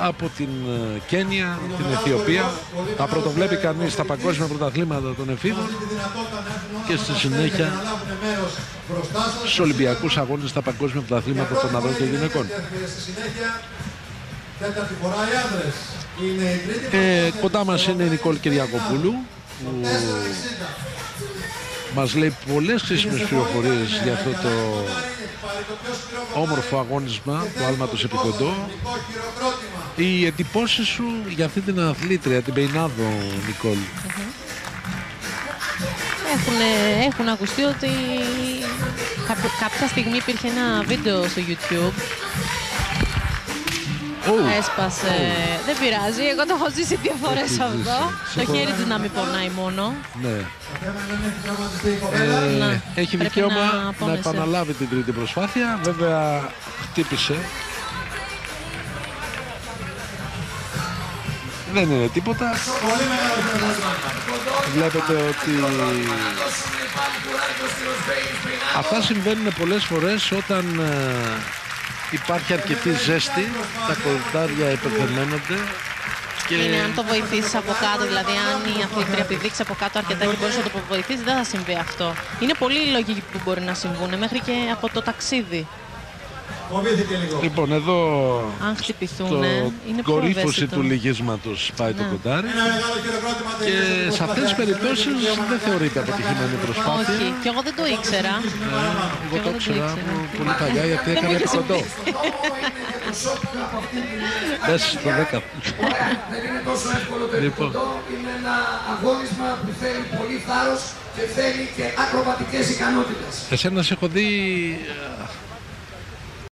από την ε, Κένια, την Αιθιοπία. Τα πρωτοβλέπει κανείς στα παγκόσμια πρωταθλήματα των εφήβων και στη συνέχεια στους Ολυμπιακούς αγώνες στα παγκόσμια πρωταθλήματα των ανδρών και γυναικών. Ε, κοντά μας είναι η Νικόλ Κυριακοπούλου που μας λέει πολλές χρήσιμες πληροφορίες για αυτό το όμορφο αγώνισμα του άλματος επικοντό. Οι εντυπώσεις σου για αυτή την αθλήτρια, την Πεϊνάδο, Νικόλ. Έχουν, έχουν ακουστεί ότι κάποια στιγμή υπήρχε ένα βίντεο στο YouTube Oh. Έσπασε. Oh. Δεν πειράζει. Εγώ το έχω ζήσει δύο φορές αυτό. Το χέρι τη να μην πονάει μόνο. Ναι. Ε, έχει δικαίωμα να, να επαναλάβει την τρίτη προσπάθεια. Βέβαια χτύπησε. Δεν είναι τίποτα. Βλέπετε ότι αυτά συμβαίνουν πολλές φορές όταν ε, υπάρχει αρκετή ζέστη, τα κορδάρια υπερθεμένονται και... Είναι αν το βοηθήσεις από κάτω, δηλαδή αν η αθλήτρια επιδείξει από κάτω αρκετά και μπορείς να το βοηθήσεις, δεν θα συμβεί αυτό. Είναι πολύ λογική που μπορεί να συμβούν μέχρι και από το ταξίδι. Λοιπόν, εδώ Αν χτυπηθούν, είναι κορύφωση του λυγίσματος πάει το ναι. κοντάρι. Και σε αυτές τις περιπτώσεις δεν θεωρείται αποτυχημένη προσπάθεια. Όχι, και εγώ δεν το ήξερα. Ναι, εγώ το ήξερα πολύ παλιά γιατί έκανε κοντό. Μέσα στο 10. Δεν είναι τόσο εύκολο το λοιπόν. Είναι ένα αγώνισμα που θέλει πολύ θάρρος και θέλει και ακροβατικές ικανότητες. Εσένα σε έχω δει